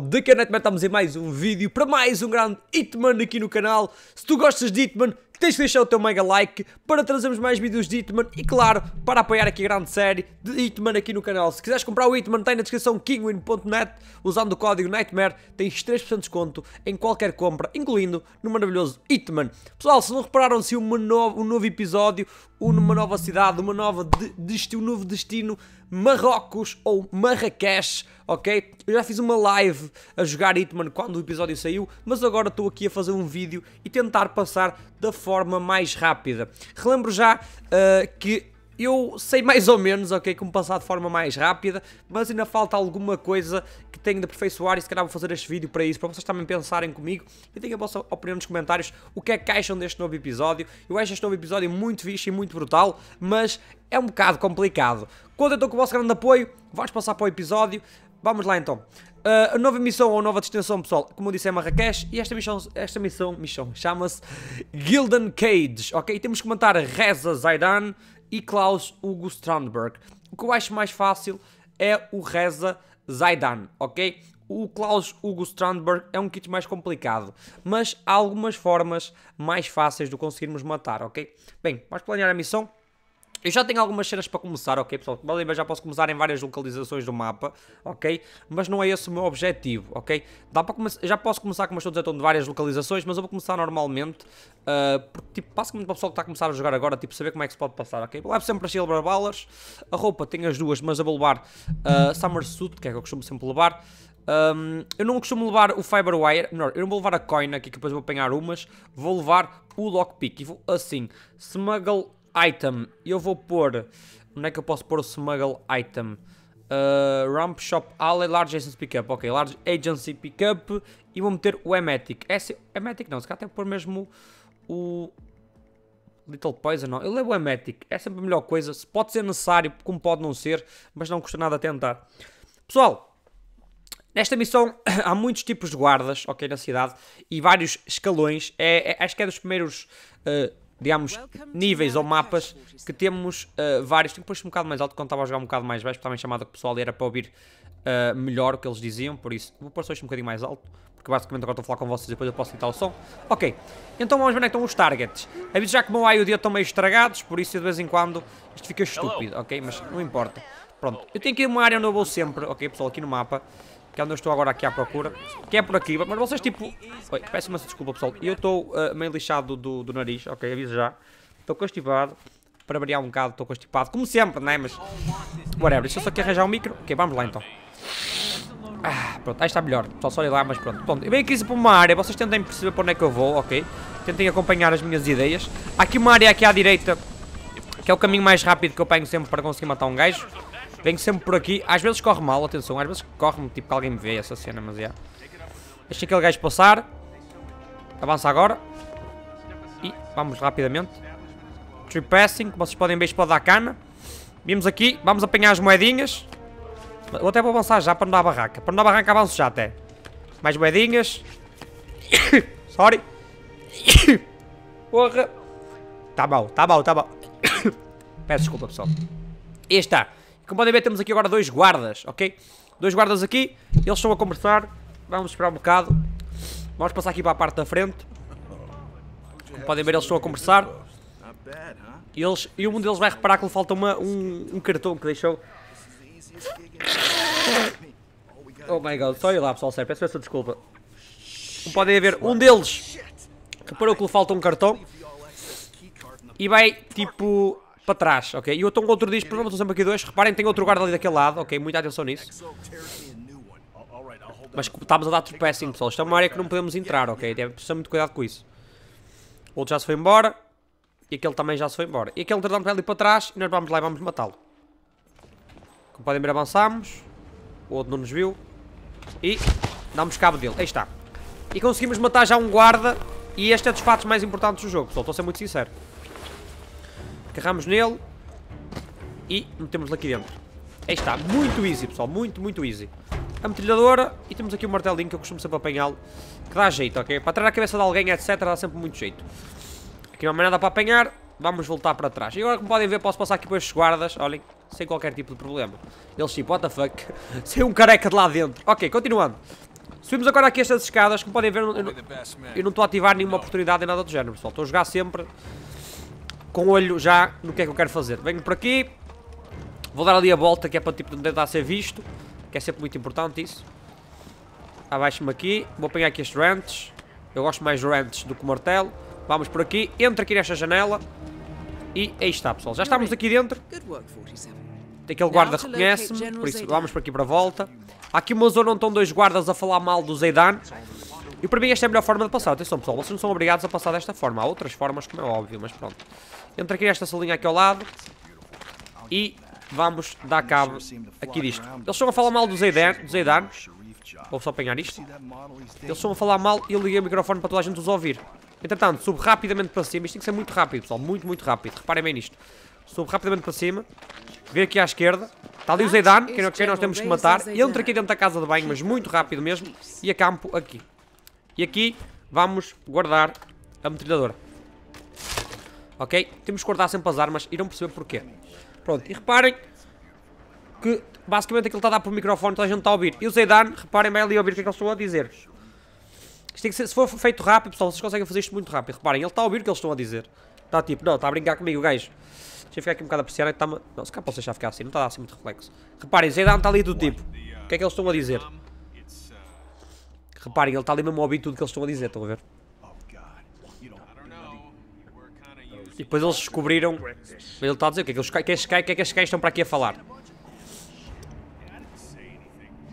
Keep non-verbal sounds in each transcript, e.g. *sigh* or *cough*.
pessoal, a NetMan estamos em mais um vídeo para mais um grande Hitman aqui no canal. Se tu gostas de Hitman, tens de deixar o teu mega like para trazermos mais vídeos de Hitman e claro, para apoiar aqui a grande série de Hitman aqui no canal. Se quiseres comprar o Hitman, tem na descrição kingwin.net, usando o código NIGHTMARE, tens 3% de desconto em qualquer compra, incluindo no maravilhoso Hitman. Pessoal, se não repararam se um novo, um novo episódio, uma nova cidade, uma nova de, destino, um novo destino, Marrocos ou Marrakech, ok? Eu já fiz uma live a jogar Hitman quando o episódio saiu, mas agora estou aqui a fazer um vídeo e tentar passar da forma mais rápida. Relembro já uh, que eu sei mais ou menos, ok, como passar de forma mais rápida, mas ainda falta alguma coisa que tenho de aperfeiçoar e se calhar vou fazer este vídeo para isso, para vocês também pensarem comigo e tenham a vossa opinião nos comentários o que é que acham deste novo episódio. Eu acho este novo episódio muito fixe e muito brutal, mas é um bocado complicado. Quando eu estou com o vosso grande apoio, vais passar para o episódio. Vamos lá então. Uh, a nova missão ou nova distinção, pessoal, como eu disse, é Marrakech e esta missão, esta missão, missão chama-se Gildan Cage, ok? Temos que matar Reza Zaidan e Klaus Hugo Strandberg. O que eu acho mais fácil é o Reza Zaidan, ok? O Klaus Hugo Strandberg é um kit mais complicado, mas há algumas formas mais fáceis de conseguirmos matar, ok? Bem, vamos planear a missão. Eu já tenho algumas cenas para começar, ok pessoal? Podem já posso começar em várias localizações do mapa, ok? Mas não é esse o meu objetivo, ok? Dá para já posso começar, como estou a dizer, de várias localizações, mas eu vou começar normalmente, uh, porque, tipo, basicamente para o pessoal que está a começar a jogar agora, tipo, saber como é que se pode passar, ok? Levo sempre a Silver Ballers, a roupa tem as duas, mas eu vou levar uh, Summer Suit, que é que eu costumo sempre levar. Um, eu não costumo levar o Fiberwire, melhor, eu não vou levar a coin aqui, que depois vou apanhar umas, vou levar o Lockpick, e vou assim, Smuggle item. Eu vou pôr... Onde é que eu posso pôr o smuggle item? Uh, Ramp Shop Alley Large Agency Pickup. Ok, Large Agency Pickup. E vou meter o Emetic. Esse, Emetic não, se calhar até pôr mesmo o... Little Poison, não. Eu levo o Emetic. É sempre a melhor coisa. Pode ser necessário, como pode não ser. Mas não custa nada tentar. Pessoal, nesta missão *coughs* há muitos tipos de guardas, ok, na cidade. E vários escalões. É, é acho que é dos primeiros... Uh, digamos, níveis ou mapas que temos uh, vários. Tenho que pôr um bocado mais alto quando estava a jogar um bocado mais baixo, também chamada com o pessoal era para ouvir uh, melhor o que eles diziam, por isso vou pôr isto um bocadinho mais alto, porque basicamente agora estou a falar com vocês e depois eu posso editar o som. Ok, então vamos ver onde é que estão os targets. Aviso já que o meu AI e o dia estão meio estragados, por isso de vez em quando isto fica estúpido, ok? Mas não importa. Pronto, eu tenho que ir a uma área onde eu vou sempre, ok pessoal, aqui no mapa que é onde eu estou agora aqui à procura, que é por aqui, mas vocês tipo... Oi, peço uma desculpa pessoal, eu estou uh, meio lixado do, do nariz, ok, aviso já. Estou constipado, para variar um bocado estou constipado, como sempre, né, mas... Whatever, deixa eu só aqui arranjar o micro, ok, vamos lá então. Ah, pronto, aí está melhor, só só lá, mas pronto. Pronto, eu venho aqui para uma área, vocês tentem perceber para onde é que eu vou, ok? Tentem acompanhar as minhas ideias. Há aqui uma área aqui à direita, que é o caminho mais rápido que eu pego sempre para conseguir matar um gajo. Venho sempre por aqui. Às vezes corre mal, atenção. Às vezes corre-me, tipo, que alguém me vê essa cena, mas é. Deixa aquele gajo passar. Avança agora. E vamos rapidamente. Tree passing, como vocês podem ver, pode dar cana. Vimos aqui, vamos apanhar as moedinhas. Eu até vou avançar já para não dar barraca. Para não dar barraca avanço já até. Mais moedinhas. *coughs* Sorry. *coughs* Porra. Tá bom, tá bom, tá bom. *coughs* Peço desculpa, pessoal. E está. Como podem ver, temos aqui agora dois guardas, ok? Dois guardas aqui, eles estão a conversar. Vamos esperar um bocado. Vamos passar aqui para a parte da frente. Como podem ver, eles estão a conversar. E, eles, e um deles vai reparar que lhe falta uma, um, um cartão que deixou. Oh my god, só ir lá pessoal, sério, peço essa desculpa. Como podem ver, um deles reparou que lhe falta um cartão. E vai, tipo, para trás, ok? E o outro, outro diz, por exemplo, sempre aqui dois. Reparem, tem outro guarda ali daquele lado, ok? Muita atenção nisso. Mas estamos a dar tropecing, pessoal. Isto é uma área que não podemos entrar, ok? Deve ter muito cuidado com isso. O outro já se foi embora. E aquele também já se foi embora. E aquele entretanto vai ali para trás e nós vamos lá e vamos matá-lo. Como podem ver, avançamos. O outro não nos viu. E damos cabo dele. Aí está. E conseguimos matar já um guarda. E este é dos fatos mais importantes do jogo, pessoal. Estou a ser muito sincero. Carramos nele. E metemos-lo aqui dentro. Aí está, muito easy pessoal, muito, muito easy. A metralhadora e temos aqui o um martelinho que eu costumo sempre apanhá-lo. Que dá jeito, ok? Para tirar a cabeça de alguém, etc, dá sempre muito jeito. Aqui não há mais nada para apanhar. vamos voltar para trás. E agora, como podem ver, posso passar aqui para estes guardas, olhem, sem qualquer tipo de problema. Eles tipo, what the fuck, *laughs* sem um careca de lá dentro. Ok, continuando. Subimos agora aqui estas escadas, como podem ver, eu, eu não estou a ativar nenhuma oportunidade nem nada do género, pessoal. Estou a jogar sempre com o olho já no que é que eu quero fazer. Venho por aqui, vou dar ali a volta, que é para tipo não tentar ser visto, que é sempre muito importante isso. Abaixo-me aqui, vou apanhar aqui estes rants. Eu gosto mais de rants do que o martelo. Vamos por aqui, entra aqui nesta janela. E aí está, pessoal. Já estamos aqui dentro. Good work, 47. Aquele guarda reconhece-me, por isso vamos por aqui para a volta. Há aqui uma zona onde estão dois guardas a falar mal do Zeidan. E para mim esta é a melhor forma de passar. Atenção pessoal, vocês não são obrigados a passar desta forma. Há outras formas, como é óbvio, mas pronto. Entra aqui nesta salinha aqui ao lado. E vamos dar cabo aqui disto. Eles estão a falar mal do Zeidan. Do Zeidan. Vou só apanhar isto. Eles estão a falar mal e eu liguei o microfone para toda a gente os ouvir. Entretanto, subo rapidamente para cima. Isto tem que ser muito rápido, pessoal. Muito, muito rápido. Reparem bem nisto. Subo rapidamente para cima. Vê aqui à esquerda. Está ali o Zeidan, quem, quem nós temos que matar. Entra aqui dentro da casa de banho, mas muito rápido mesmo. E acampo aqui. E aqui vamos guardar a metralhadora. Ok? Temos que guardar sempre as armas não perceber porquê. Pronto, e reparem que basicamente aquilo está a dar para o microfone, toda a gente está a ouvir. E o Zeidan, reparem bem ali ouvir o que é que eles estão a dizer. Isto tem que ser, se for feito rápido, pessoal, vocês conseguem fazer isto muito rápido. Reparem, ele está a ouvir o que eles estão a dizer. Está tipo, não, está a brincar comigo, gajo. Deixa eu ficar aqui um bocado a apreciar. Está não, se calhar posso deixar ficar assim, não está a dar assim muito reflexo. Reparem, Zeidan está ali do tipo. O que é que eles estão a dizer? Reparem, ele está ali mesmo a ouvir tudo que eles estão a dizer, estão a ver? E depois eles descobriram. Ele está a dizer o que é que, eles, que, é que estes que é que estes gajos estão para aqui a falar.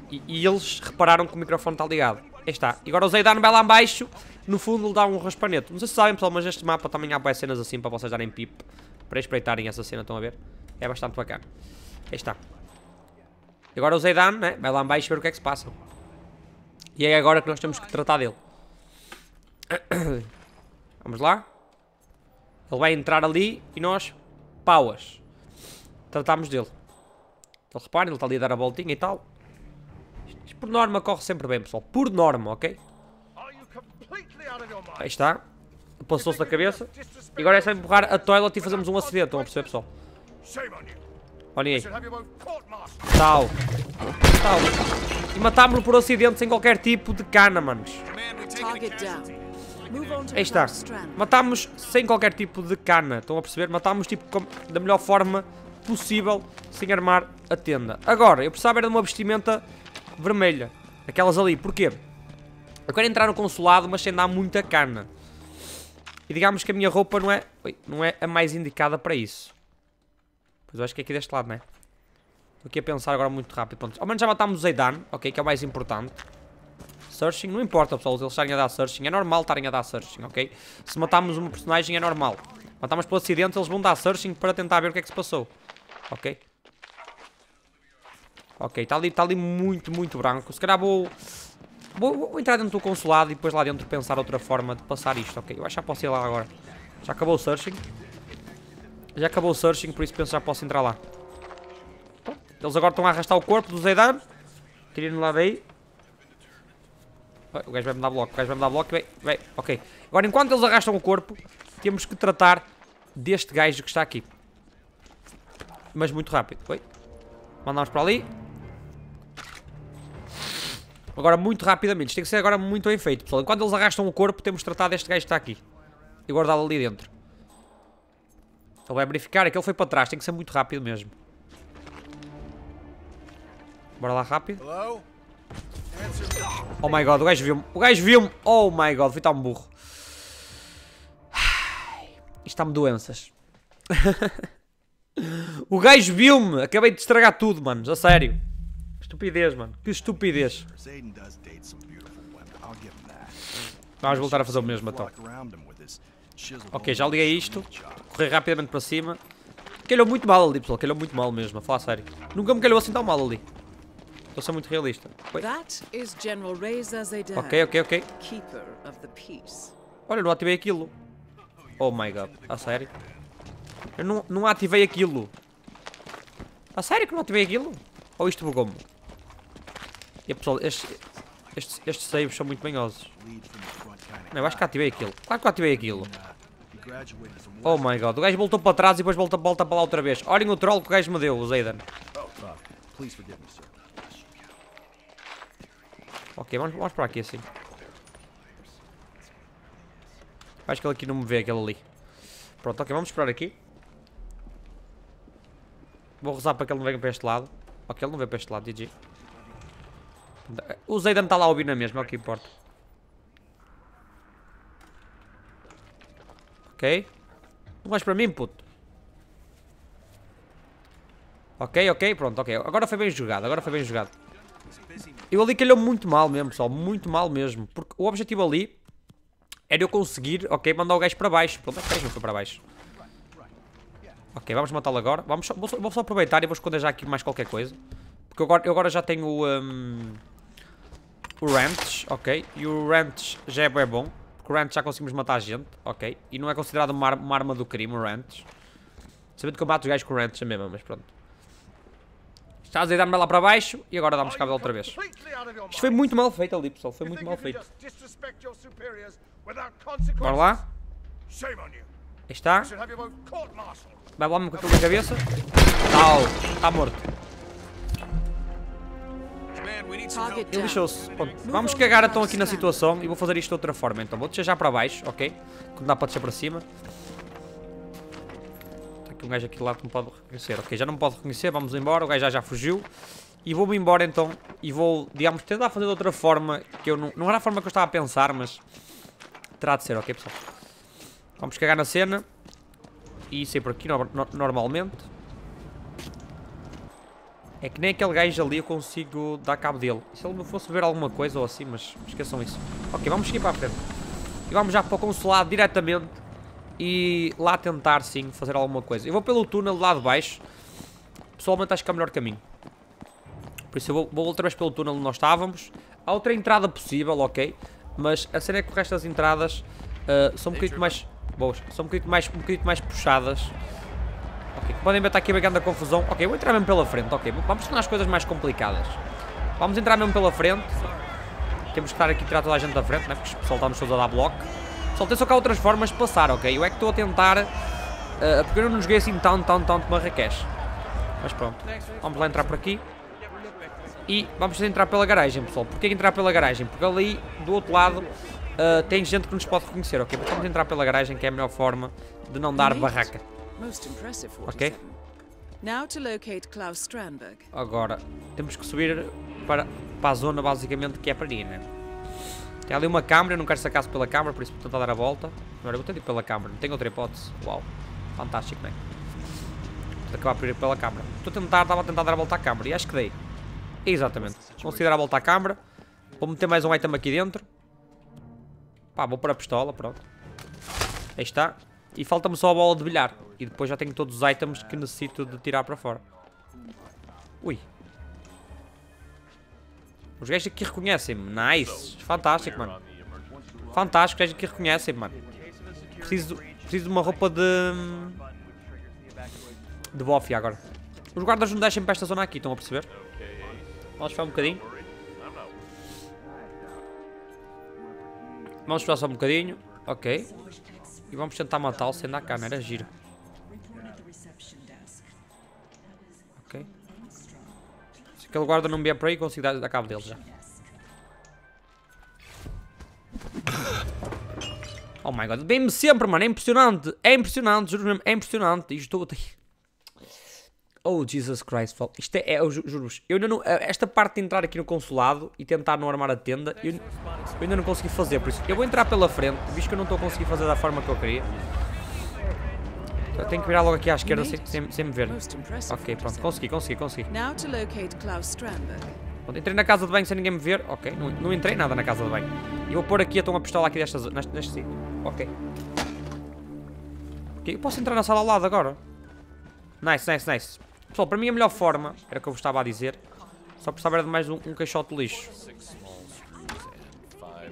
E, e eles repararam que o microfone está ligado. Aí está. E agora o Zeidan vai lá abaixo. No fundo ele dá um raspanete. Não sei se sabem pessoal, mas neste mapa também há boas cenas assim para vocês darem pip. Para espreitarem essa cena, estão a ver? É bastante bacana. Aí está. E agora o Zeidan, né? Vai lá abaixo ver o que é que se passa. E é agora que nós temos que tratar dele. *coughs* Vamos lá. Ele vai entrar ali e nós, pauas. Tratamos dele. Então reparem, ele está ali a dar a voltinha e tal. Isto por norma corre sempre bem, pessoal. Por norma, ok? Aí está. Passou-se da cabeça. E agora é só empurrar a toilet e fazemos um acidente. Estão a perceber, pessoal? Olhem aí. Tal. Tal. E matámos-lo por acidente sem qualquer tipo de cana, manos. Aí está. Matámos sem qualquer tipo de cana. Estão a perceber? Matámos tipo com- da melhor forma possível sem armar a tenda. Agora, eu precisava era de uma vestimenta vermelha. Aquelas ali. Porquê? Eu quero entrar no consulado, mas sem dar muita cana. E digamos que a minha roupa não é, não é a mais indicada para isso. Pois eu acho que é aqui deste lado, não é? Estou aqui a pensar agora muito rápido. Pronto. Ao menos já matámos o Zeidan, ok? Que é o mais importante. Searching, não importa pessoal, eles estarem a dar searching, é normal estarem a dar searching, ok? Se matarmos uma personagem é normal. Matamos pelo acidente, eles vão dar searching para tentar ver o que é que se passou. Ok? Ok, está ali, tá ali muito, muito branco. Se calhar vou, vou... Vou entrar dentro do consulado e depois lá dentro pensar outra forma de passar isto, ok? Eu acho que já posso ir lá agora. Já acabou o searching. Já acabou o searching, por isso penso já posso entrar lá. Eles agora estão a arrastar o corpo do Zeidan. Tirem-no lá daí. O gajo vai-me dar bloco, o gajo vai-me dar bloco e vai, vai, ok. Agora, enquanto eles arrastam o corpo, temos que tratar deste gajo que está aqui. Mas muito rápido. Oi. Mandamos para ali. Agora, muito rapidamente. Isto tem que ser agora muito bem feito, pessoal. Enquanto eles arrastam o corpo, temos que tratar deste gajo que está aqui. E guardá-lo ali dentro. Ele vai verificar, aquele foi para trás. Tem que ser muito rápido mesmo. Bora lá rápido. Oh my god, o gajo viu-me. O gajo viu-me. Oh my god, fui tão burro. Isto dá-me doenças. *laughs* o gajo viu-me. Acabei de estragar tudo, manos. A sério. Estupidez, mano. Que estupidez. Vamos voltar a fazer o mesmo, então. Ok, já liguei isto. Correr rapidamente para cima. Calhou muito mal ali, pessoal. Calhou muito mal mesmo, a falar sério. Nunca me calhou assim tão mal ali. Estou a ser muito realista. Oi. That is General Reza Zaydan, Ok, ok, ok. Keeper of the Peace. Olha, não ativei aquilo. Oh my god, a sério? Eu não, não ativei aquilo. A sério que não ativei aquilo? Ou isto bugou-me? E pessoal, estes, estes, estes saves são muito manhosos. Não, eu acho que ativei aquilo. Claro que eu ativei aquilo. Oh my god, o gajo voltou para trás e depois volta, volta para lá outra vez. Olhem o troll que o gajo me deu, o Zayden. Uh, please forgive me, sir. Ok, vamos, vamos para aqui assim. Acho que ele aqui não me vê, aquele ali. Pronto, ok, vamos esperar aqui. Vou rezar para que ele não venha para este lado. Ok, ele não veio para este lado, GG. O Zayden está lá a mesma, é o que importa. Ok. Não vais para mim, puto. Ok, ok, pronto, ok. Agora foi bem jogado, agora foi bem jogado. Eu ali calhou muito mal mesmo, pessoal. Muito mal mesmo. Porque o objetivo ali era eu conseguir, ok, mandar o gajo para baixo. Pronto, é que gajo foi para baixo. Ok, vamos matá-lo agora. Vamos só, vou, só, vou só aproveitar e vou esconder já aqui mais qualquer coisa. Porque eu agora, eu agora já tenho o... Um, o Ranch, ok. E o Ranch já é bom. Porque o Ranch já conseguimos matar gente, ok. E não é considerado uma, ar- uma arma do crime, o Ranch. Sabendo que eu mato os gajos com o Ranch é mesmo, mas pronto. Estás a dar-me lá para baixo e agora damos cabo outra vez. Isto foi muito mal feito ali, pessoal. Foi muito mal feito. Bora lá. Aí está. Vai lá-me com aquilo na cabeça. Tal. Está morto. Ele lixou-se. Vamos cagar então aqui na situação e vou fazer isto de outra forma. Então vou descer já para baixo, ok? Quando dá para descer para cima. Aqui um gajo aqui lado que me pode reconhecer. Ok, já não me pode reconhecer. Vamos embora. O gajo já, já fugiu. E vou-me embora então. E vou, digamos, tentar fazer de outra forma. Que eu não, não era a forma que eu estava a pensar, mas terá de ser, ok, pessoal? Vamos cagar na cena. E sair por aqui no- no- normalmente. É que nem aquele gajo ali eu consigo dar cabo dele. Se ele me fosse ver alguma coisa ou assim, mas esqueçam isso. Ok, vamos seguir para a frente. E vamos já para o consulado diretamente. E lá tentar sim fazer alguma coisa. Eu vou pelo túnel lá de baixo. Pessoalmente acho que é o melhor caminho. Por isso eu vou, vou outra vez pelo túnel onde nós estávamos. Há outra entrada possível, ok. Mas a cena é que o resto das entradas ah, são um bocadinho mais. Boas, são um bocadinho mais, um bocadinho mais puxadas. Ok, podem ver, está aqui a grande confusão. Ok, vou entrar mesmo pela frente, ok. Vamos tornar as coisas mais complicadas. Vamos entrar mesmo pela frente. Temos que estar aqui a tirar toda a gente da frente, né? Porque o pessoal está-nos todos a dar bloco. Só tem só que há outras formas de passar, ok? Eu é que estou a tentar... ah, porque eu não joguei assim tão, tão, tão de Marrakech. Mas pronto. Vamos lá entrar por aqui. E vamos entrar pela garagem, pessoal. Porquê entrar pela garagem? Porque ali, do outro lado, ah, tem gente que nos pode reconhecer, ok? Mas vamos entrar pela garagem, que é a melhor forma de não dar barraca. Most impressive, Okay. 47. Now to locate Klaus Strandberg. Agora, temos que subir para, para a zona, basicamente, que é para ir, né? Tem ali uma câmara, não quero sacar-se pela câmara, por isso vou tentar dar a volta. Agora, vou de ir pela câmara, não tenho outra hipótese. Uau, fantástico, né? Vou acabar por ir pela câmara. Estou a tentar, estava a tentar dar a volta à câmara e acho que dei. Exatamente. Consigo dar a volta à câmara. Vou meter mais um item aqui dentro. Pá, vou pôr a pistola, pronto. Aí está. E falta-me só a bola de bilhar. E depois já tenho todos os itens que necessito de tirar para fora. Ui. Os gajos aqui reconhecem-me. Nice. Fantástico, mano. Fantástico, os gajos aqui reconhecem-me, mano. Preciso, preciso de uma roupa de... De bofia agora. Os guardas não deixem para esta zona aqui, estão a perceber? Vamos esperar um bocadinho. Vamos esperar só um bocadinho. Ok. E vamos tentar matá-lo sem dar cá, não aquele guarda não vier por aí, consigo dar, dar cabo dele já. Oh my god, bem-me sempre, mano, é impressionante, é impressionante, juro mesmo, é impressionante. Isto estou... Oh, Jesus Christ, fal- isto é, é eu ju- juro-vos, eu ainda não, eh, esta parte de entrar aqui no consulado e tentar não armar a tenda, eu, eu ainda não consegui fazer, por isso eu vou entrar pela frente, visto que eu não estou a conseguir fazer da forma que eu queria. Eu tenho que virar logo aqui à esquerda sem, sem, sem me ver. Ok, pronto, 47. consegui, consegui, consegui. Pronto, entrei na casa de banho sem ninguém me ver. Ok, não, não entrei nada na casa de banho. E vou pôr aqui então a pistola aqui desta, neste, neste sítio. Ok. Ok, eu posso entrar na sala ao lado agora. Nice, nice, nice. Pessoal, para mim a melhor forma, era o que eu vos estava a dizer, só precisava era de mais um, um caixote de lixo.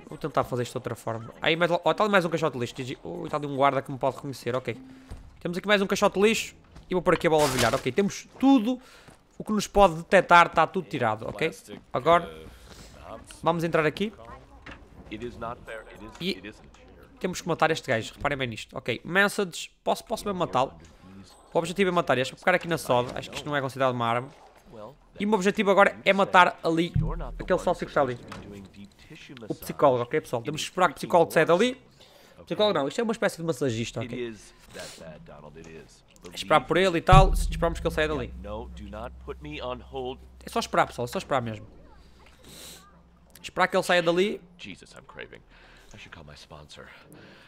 Vou tentar fazer isto de outra forma. Aí, mais, oh, está ali mais um caixote de lixo. Ui, está ali um guarda que me pode reconhecer, ok. Temos aqui mais um caixote de lixo e vou pôr aqui a bola de bilhar. Ok, temos tudo o que nos pode detectar, está tudo tirado, ok? Agora, vamos entrar aqui. E- temos que matar este gajo. Reparem bem nisto. Ok, message. Posso, posso mesmo matá-lo? O objetivo é matar este. Vou pegar aqui na soda. Acho que isto não é considerado uma arma. E o meu objetivo agora é matar ali aquele sócio que está ali. O psicólogo, ok pessoal? Temos que esperar que o psicólogo saia dali. Psicólogo não, isto é uma espécie de massagista, ok? Esperar por ele e tal. Esperamos que ele saia dali. É só esperar, pessoal. É só esperar mesmo. Esperar que ele saia dali. Jesus, I'm craving. I should call my sponsor.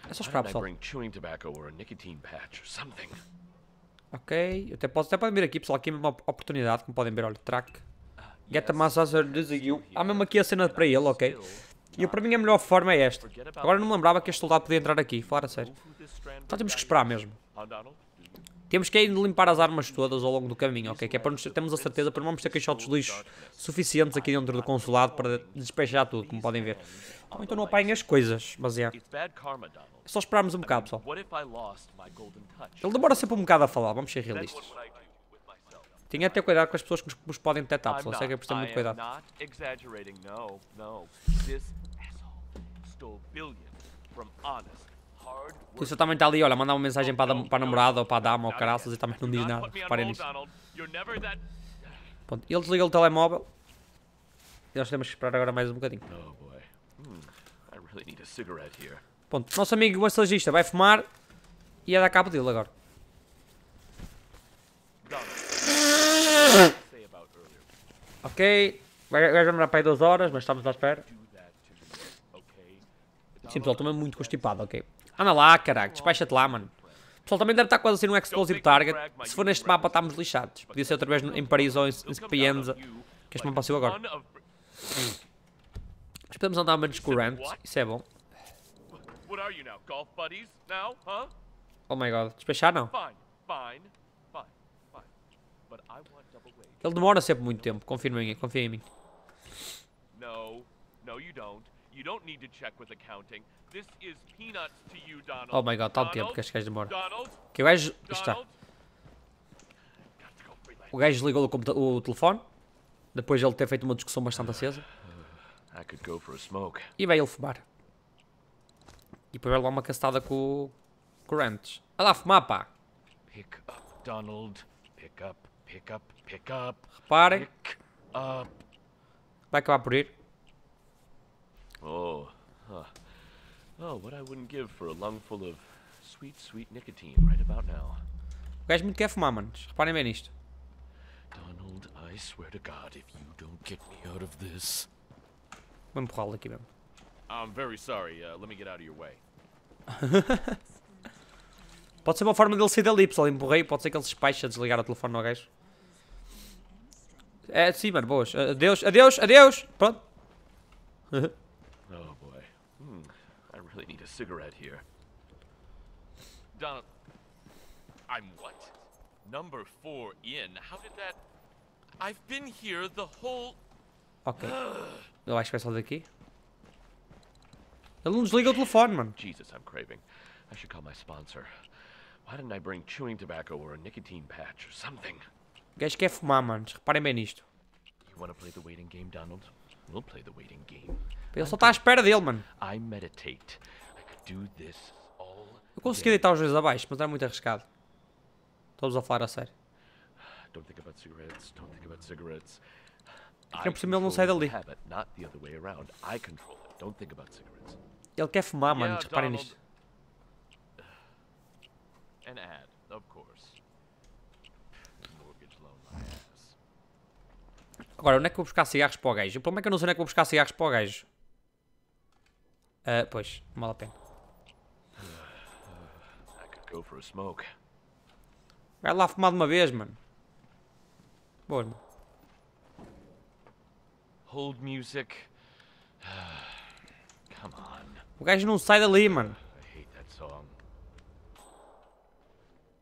É só esperar, pessoal. bring chewing tobacco or a nicotine patch or something? Ok. Até, posso, até podem ver aqui, pessoal. Aqui é uma oportunidade. Como podem ver, olha. Track. Get a massager desigual. Há mesmo aqui a cena para ele, ok? E para mim a melhor forma é esta. Agora não me lembrava que este soldado podia entrar aqui. Falar a sério. Strand Então temos que esperar mesmo. Temos que limpar as armas todas ao longo do caminho, ok? Que é para nos termos a certeza para não vamos ter caixotes de lixo suficientes aqui dentro do consulado para despejar tudo, como podem ver. Ou então não apanhem as coisas, mas é. É só esperarmos um bocado, pessoal. Ele demora sempre um bocado a falar, vamos ser realistas. Tenha até cuidado com as pessoas que nos- nos podem detectar, pessoal. Sei que é preciso muito cuidado. No, no. Isso também está ali, olha, mandar uma mensagem para para a namorada ou para a dama ou caraças e também não diz nada. Reparem nisso. Pronto, ele desliga o telemóvel. E nós temos que esperar agora mais um bocadinho. Oh. Hmm. Pronto, nosso amigo massagista vai fumar e é dar cabo dele agora. Donald. say about earlier. Ok, vai, vai demorar para aí duas horas, mas estamos à espera. Sim, pessoal, estou mesmo muito constipado, ok. Anda lá, caralho, despacha-te lá, mano. Pessoal, também deve estar quase a ser um explosive target. Se for neste mapa, estamos lixados. Podia ser outra vez em Paris ou em, em Spienza, que este mapa passou agora. Mas podemos andar menos correntes, isso é bom. Oh my god, despechar não. Fine, fine, fine, fine. But I want. Ele demora sempre muito tempo, confirmem em, confia em mim. No, no, you don't. You don't need to check with accounting. This is peanuts to you, Donald. Oh my god, tal tempo Donald? que este gajo demora. Donald? Que o gajo, está. O gajo desligou o, o telefone, depois de ele ter feito uma discussão bastante acesa, I could go for a smoke. e vai ele fumar. E depois vai levar uma castada com, com o Rantes. Vai lá fumar, pá. Pick up, Donald. Pick up, pick up, pick up, Reparem, pick up. vai acabar por ir. Oh, huh. Oh, what I wouldn't give for a lungful of sweet, sweet nicotine right about now. O gajo muito quer fumar, manos. Reparem bem nisto. Donald, I swear to God, if you don't get me out of this. Vou empurrá-lo aqui mesmo. I'm very sorry. Uh, let me get out of your way. *laughs* Pode ser uma forma dele sair dali, pessoal. Empurrei, pode ser que ele se espaixe a desligar o telefone ao gajo. É, sim, mano, boas. Adeus, adeus, adeus. Pronto. Oh boy. Hmm. I really need a cigarette here. Donald. I'm what? Number four in. How did that. I've been here the whole. Ok. Eu acho que vai sair daqui. Ele não desliga o telefone, mano. Jesus, I'm craving. I should call my sponsor. Why didn't I bring chewing tobacco or a nicotine patch or something? O gajo quer fumar, manos. Reparem bem nisto. Game? We'll. Ele só está à espera dele, mano. Eu consegui deitar os dois abaixo, mas era muito arriscado. Estamos a falar a sério. Don't think about cigarettes. Don't think about cigarettes. por cima ele não sai dali. Ele quer fumar, mano. Reparem nisto. An ad, Agora, onde é que eu vou buscar cigarros para o gajo? O problema é que eu não sei onde é que vou buscar cigarros para o gajo. Ah, pois, não vale a pena. Vai lá fumar de uma vez, mano. Boa, mano. Hold music. *sighs* Come on. O gajo não sai dali, mano.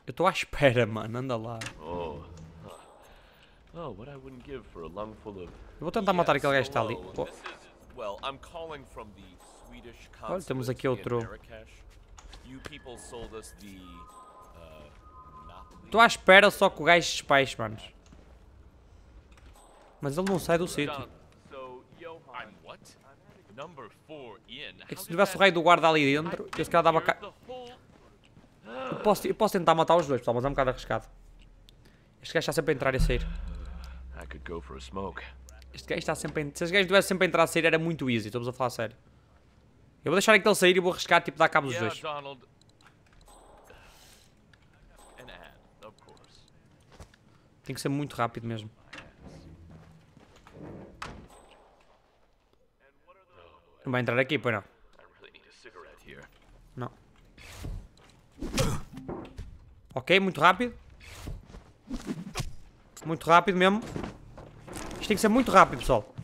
Eu estou à espera, mano. Anda lá. Oh. huh. Oh, what I wouldn't give for a lungful of. Eu vou tentar matar aquele gajo que está ali. Pô, Olha, temos aqui outro. Marrakesh. You people sold us the uh. Estou à espera só que o gajo se espaixe, manos. Mas ele não sai do sítio. É que se tivesse o raio do guarda ali dentro, eu se calhar dava ca... eu posso, eu posso tentar matar os dois, pessoal, mas é um bocado arriscado. Este gajo está sempre a entrar e a sair. Este gajo está sempre a... Se este gajo estivesse sempre a entrar a sair era muito easy, estamos a falar a sério. Eu vou deixar aquele sair e vou arriscar, tipo, dar cabo dos dois. Tem que ser muito rápido mesmo. Não vai entrar aqui, pois não. I really need a cigarette here. Não. Ok, muito rápido. Muito rápido mesmo. Tem que ser muito rápido, pessoal.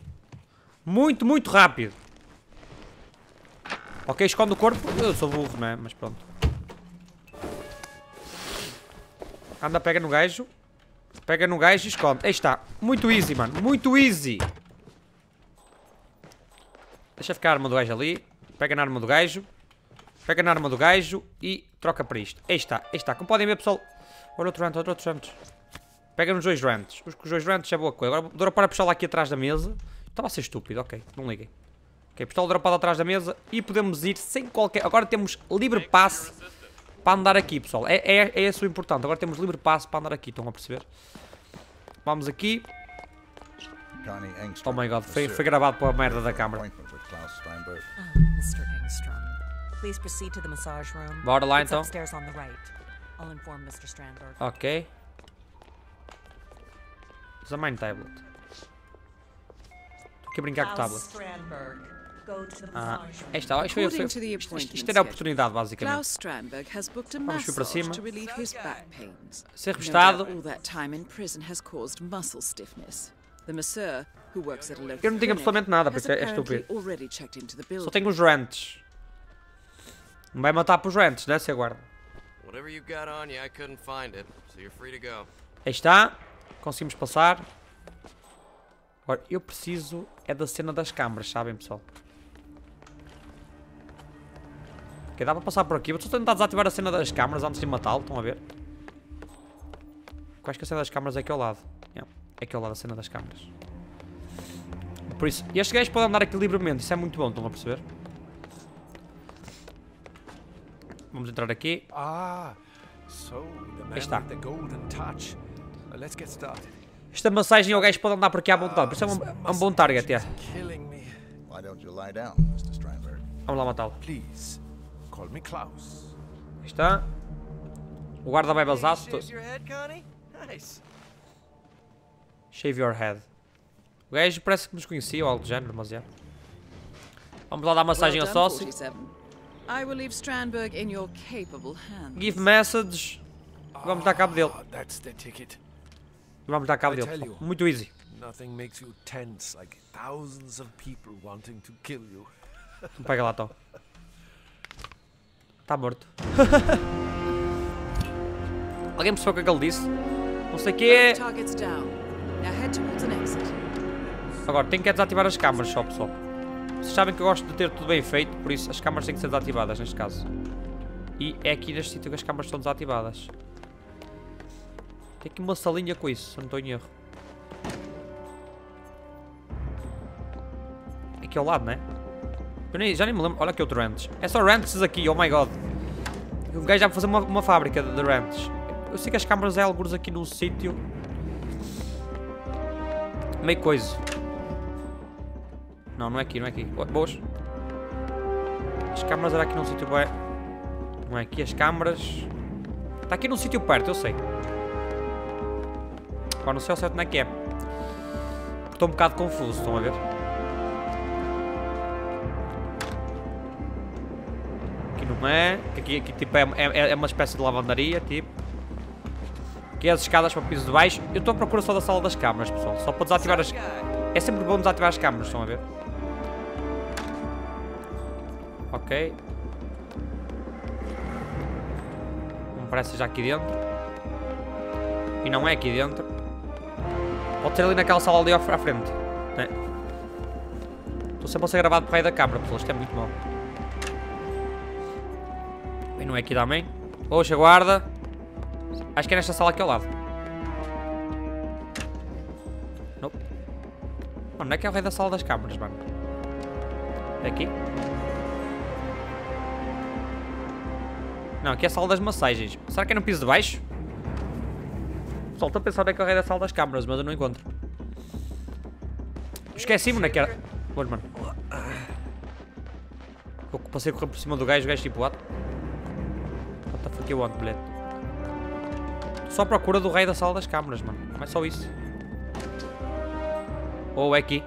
Muito, muito rápido. Ok, esconde o corpo. Eu sou burro, não é? Mas pronto. Anda, pega no gajo. Pega no gajo e esconde. Aí está. Muito easy, mano. Muito easy. Deixa ficar a arma do gajo ali. Pega na arma do gajo. Pega na arma do gajo e troca para isto. Aí está, aí está. Como podem ver, pessoal. Olha outro rant, olha outros rantes. Pega nos dois rantes. Os, os dois rantes é boa coisa. Agora vou dropar a pistola aqui atrás da mesa. Estava a ser estúpido, ok. Não liguei. Ok, pistola dropada atrás da mesa e podemos ir sem qualquer... Agora temos livre passe para andar aqui, pessoal. É, é, é isso o importante. Agora temos livre passe para andar aqui. Estão a perceber? Vamos aqui. Oh my god, foi, foi gravado pela merda da câmara. Ah. Bora lá, então. upstairs Usa mine tablet. Estou aqui a brincar com o tablet. Ah, esta, isto, foi, isto, isto, era a schedule, oportunidade, basicamente. A Vamos subir para cima. to relieve his back pains. Ser revistado. a Eu não tenho absolutamente nada, porque é estúpido. already checked into the Só tenho os rants. Não vai matar para os rants, né, se aguarda. Whatever you got on you, I couldn't find it, so you're free to go. Aí está. Conseguimos passar. Agora, eu preciso é da cena das câmaras, sabem, pessoal? Ok, dá para passar por aqui. Vou só tentar desativar a cena das câmaras antes de matá-lo. Estão a ver? Acho que a cena das câmaras é aqui ao lado. Yeah, é aqui ao lado a cena das câmaras. Por isso, estes gajos podem andar aqui livremente. Isso é muito bom, estão a perceber? Vamos entrar aqui. Ah, so the man está. Esta massagem ao gajo pode andar por aqui à vontade. Por isso é um, é um bom target, yeah. Mr. Steinberg? Vamos lá matá-lo. Está. O guarda vai? Nice. Shave your head. O gajo parece que nos conhecia ou algo do género, mas é. Vamos lá dar massagem ao sócio. 47. I will leave Strandberg in your capable hands. Give message. Vamos dar cabo dele. Ah, that's the ticket. E vamos dar cabo dele. Muito easy. Nothing makes you tense like thousands of people wanting to kill you. *laughs* Pega lá, então. Está morto. *laughs* Alguém percebeu o que é que ele disse? Não sei o é. Exit. Agora, tenho que desativar as câmaras só, pessoal. Vocês sabem que eu gosto de ter tudo bem feito, por isso as câmaras têm que ser desativadas neste caso. E é aqui neste sítio que as câmaras estão desativadas. Tem aqui uma salinha com isso, se não estou em erro. Aqui ao lado, não é? Eu nem, já nem me lembro. Olha aqui outro Ranch. É só Ranches aqui, oh my god. O gajo já vai fazer uma, uma fábrica de, de Ranches. Eu sei que as câmaras é alguns aqui num sítio. Meio coisa. Não, não é aqui, não é aqui. Bo- Boas. As câmaras era aqui num sítio. Não é aqui as câmaras. Está aqui num sítio perto, eu sei. Agora não sei ao certo onde é que é. Estou um bocado confuso, estão a ver? Aqui não é. Aqui, aqui tipo é, é, é uma espécie de lavandaria, tipo. Aqui é as escadas para o piso de baixo. Eu estou à procura só da sala das câmaras, pessoal. Só para desativar as. É sempre bom desativar as câmaras, estão a ver? Ok. Não parece já aqui dentro. E não é aqui dentro. Pode ser ali naquela sala ali à frente. Né? Estou sempre a ser gravado por raio da câmara, pessoal. Isto é muito mau. E não é aqui também. Oxa, guarda. Acho que é nesta sala aqui ao lado. Nope. Mano, não é que é o rei da sala das câmaras, mano. É aqui? Não, aqui é a sala das massagens. Será que é no piso de baixo? Pessoal, estou a pensar rei da sala das câmaras, mas eu não encontro. Esqueci-me naquela... Pois, mano. Eu passei a correr por cima do gajo, o gajo tipo, what? What the fuck you want, bilhete? Só procura do rei da sala das câmaras, mano. Não é só isso. Ou é aqui.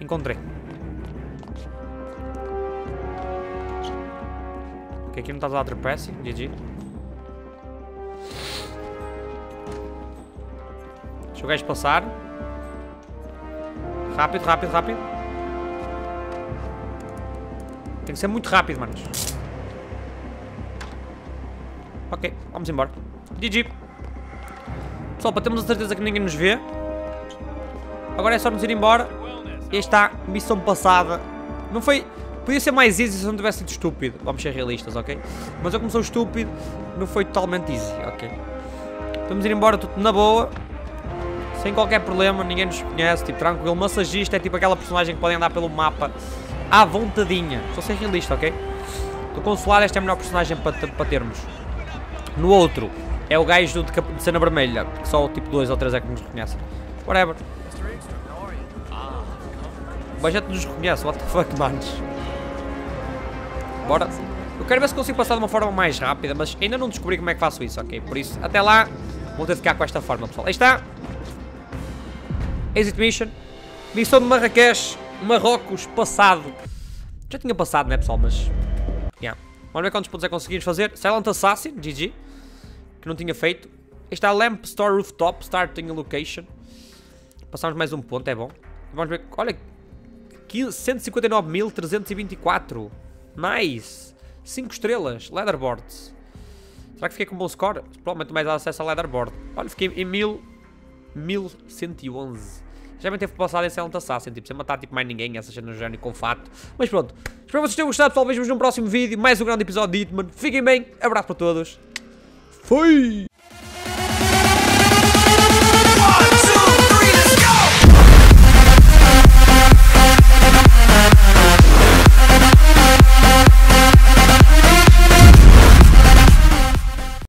Encontrei. Ok, aqui não estás a dar. GG. Deixa o gajo passar. Rápido, rápido, rápido. Tem que ser muito rápido, manos. Ok, vamos embora. GG. Pessoal, para termos a certeza que ninguém nos vê. Agora é só nos ir embora. E está, missão passada. Não foi... Podia ser mais easy se não tivesse sido estúpido. Vamos ser realistas, ok? Mas eu como sou estúpido, não foi totalmente easy, ok? Vamos ir embora tudo na boa. Sem qualquer problema, ninguém nos conhece, tipo, tranquilo. Massagista é tipo aquela personagem que podem andar pelo mapa à vontadinha. Só ser realista, ok? Do consulado esta é a melhor personagem para, termos. No outro, é o gajo de, de cena vermelha, que só tipo dois ou três é que nos reconhecem. Whatever. Mas já te nos reconhece, what the fuck, manos. Bora. Eu quero ver se consigo passar de uma forma mais rápida, mas ainda não descobri como é que faço isso, ok? Por isso, até lá, vou ter de ficar com esta forma, pessoal. Aí está. Exit Mission. Missão de Marrakech, Marrocos, passado. Já tinha passado, né, pessoal? Mas. Yeah. Vamos ver quantos pontos é que conseguimos fazer. Silent Assassin, GG. Que não tinha feito. Está Lamp Store Rooftop, Starting a Location. Passamos mais um ponto, é bom. Vamos ver. Olha. 159.324. Nice. 5 estrelas. Leaderboards. Será que fiquei com um bom score? Provavelmente mais acesso a leaderboard. Olha, fiquei em 1000. 1111. Já me teve passado em Silent Assassin, tipo, sem matar tipo, mais ninguém, essa cena no género com fato. Mas pronto, espero que vocês tenham gostado, pessoal. Vejo-vos num próximo vídeo, mais um grande episódio de Hitman. Fiquem bem, abraço para todos. Fui!